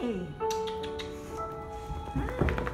Hi. Hi.